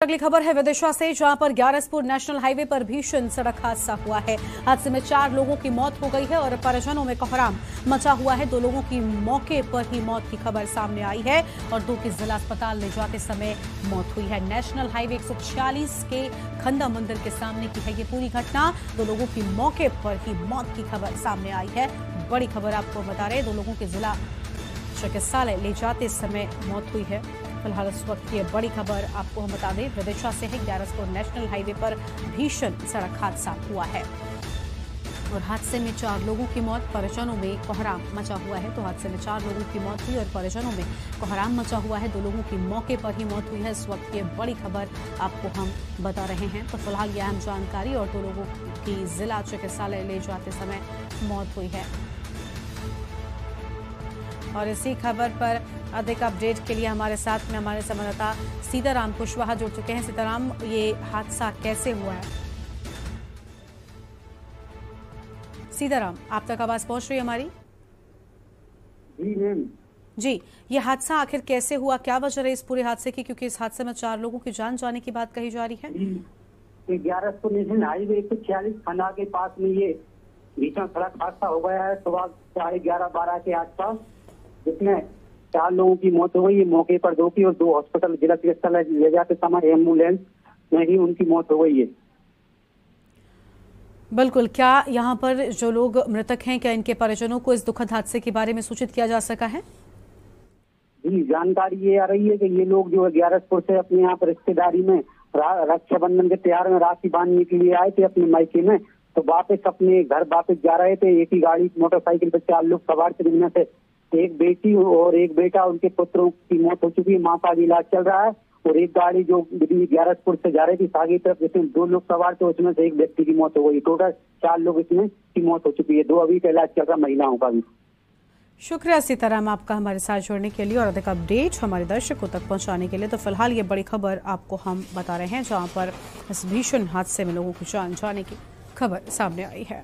अगली खबर है, विदिशा से, जहाँ पर ग्यारसपुर नेशनल हाईवे पर भीषण सड़क हादसा हुआ है। हादसे में चार लोगों की मौत हो गई है और परिजनों में कोहराम मचा हुआ है। दो लोगों की मौके पर ही मौत की खबर सामने आई है और दो की जिला अस्पताल ले जाते समय मौत हुई है। नेशनल हाईवे एक सौ छियालीस के खंदा मंदिर के सामने की है ये पूरी घटना। दो लोगों की मौके पर ही मौत की खबर सामने आई है। बड़ी खबर आपको बता रहे दो लोगों की जिला चिकित्सालय ले जाते समय मौत हुई है। फ़िलहाल इस वक्त की बड़ी खबर आपको हम बता दें, विदिशा से है ग्यारसपुर नेशनल हाईवे पर भीषण सड़क हादसा हुआ है। और हादसे में चार लोगों की मौत, परिजनों में कोहराम मचा हुआ है। तो हादसे में चार लोगों की मौत हुई और परिजनों में कोहराम मचा हुआ है। दो लोगों की मौके पर ही मौत हुई है। इस वक्त की बड़ी खबर आपको हम बता रहे हैं। तो फ़िलहाल यह अहम जानकारी और दो लोगों की जिला चिकित्सालय ले जाते समय मौत हुई है। और इसी खबर पर अधिक अपडेट के लिए हमारे साथ में हमारे संवाददाता सीताराम कुशवाहा जुड़ चुके हैं। सीताराम ये हादसा कैसे हुआ है? सीताराम आप तक आवाज़ पहुँच रही है हमारी? जी मैम। जी ये हादसा आखिर कैसे हुआ? क्या वजह रही इस पूरे हादसे की? क्योंकि इस हादसे में चार लोगों की जान जाने की बात कही जा रही है। ग्यारह सौ नेशनल हाईवे एक सौ छियालीस खन्ना के पास में ये भीषण सड़क हादसा हो गया है। सुबह साढ़े ग्यारह बारह के आसपास जिसमें चार लोगों की मौत हो गई। है मौके पर दो की और दो हॉस्पिटल जिला चिकित्सालय ले जाते समय एंबुलेंस में ही उनकी मौत हो गई है। बिल्कुल क्या यहाँ पर जो लोग मृतक हैं क्या इनके परिजनों को इस दुखद हादसे के बारे में सूचित किया जा सका है? जी जानकारी ये आ रही है कि ये लोग जो है ग्यारसपुर से अपने यहाँ पर रिश्तेदारी में रक्षाबंधन के त्यौहार में राखी बांधने के लिए आए थे अपने मायके में तो वापस अपने घर वापस जा रहे थे। एक ही गाड़ी मोटरसाइकिल पर चार लोग सवार थे जिनमें से एक बेटी और एक बेटा, उनके पुत्रों की मौत हो चुकी है। माँ का इलाज चल रहा है और एक गाड़ी जो दिल्ली ग्यारसपुर से जा रही थी, सागी तरफ़, जिसमें दो लोग सवार थे, उसमें से एक व्यक्ति की मौत हो गई। टोटल चार लोग इसमें की मौत हो चुकी है। दो अभी का इलाज चल रहा महिलाओं का भी। शुक्रिया सीताराम आपका हमारे साथ जुड़ने के लिए और अधिक अपडेट हमारे दर्शकों तक पहुँचाने के लिए। तो फ़िलहाल ये बड़ी खबर आपको हम बता रहे हैं, जहाँ पर इस भीषण हादसे में लोगों की जान जाने की खबर सामने आई है।